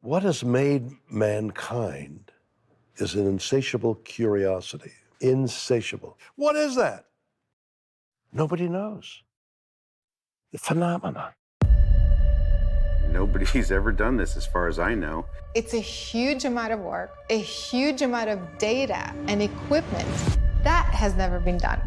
What has made mankind is an insatiable curiosity. Insatiable. What is that? Nobody knows. The phenomenon. Nobody's ever done this as far as I know. It's a huge amount of work, a huge amount of data and equipment. That has never been done.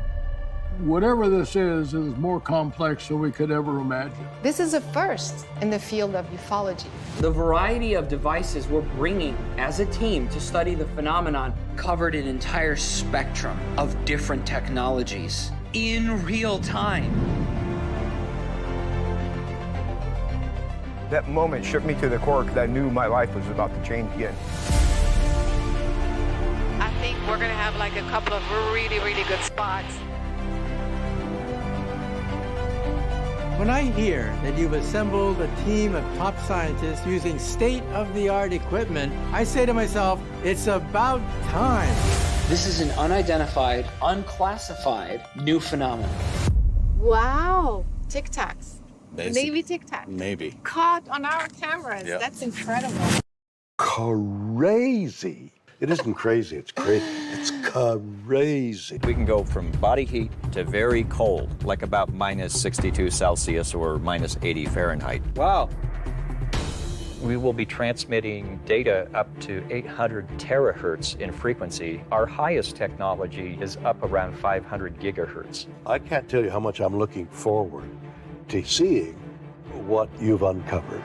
Whatever this is, is more complex than we could ever imagine. This is a first in the field of ufology. The variety of devices we're bringing as a team to study the phenomenon covered an entire spectrum of different technologies in real time. That moment shook me to the core because I knew my life was about to change again. I think we're going to have like a couple of really, really good spots. When I hear that you've assembled a team of top scientists using state of the art equipment, I say to myself, it's about time. This is an unidentified, unclassified new phenomenon. Wow. Tic Tacs. Basic. Navy Tic Tac. Maybe. Caught on our cameras. Yep. That's incredible. Crazy. It isn't crazy, it's crazy. It's crazy. We can go from body heat to very cold, like about minus 62 Celsius or minus 80 Fahrenheit. Wow. We will be transmitting data up to 800 terahertz in frequency. Our highest technology is up around 500 gigahertz. I can't tell you how much I'm looking forward to seeing what you've uncovered.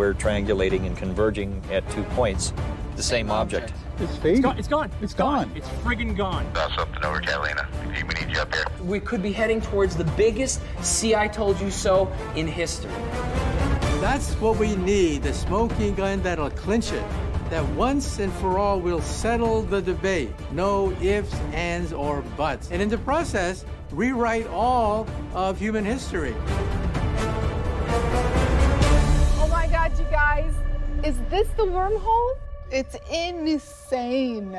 We're triangulating and converging at two points, the same object. It's fading. It's gone. It's gone. It's friggin' gone. Got something over Catalina. We need you up here. We could be heading towards the biggest see I told you so in history. That's what we need the smoking gun that'll clinch it. That once and for all will settle the debate. No ifs, ands, or buts. And in the process, rewrite all of human history. Is this the wormhole? It's insane.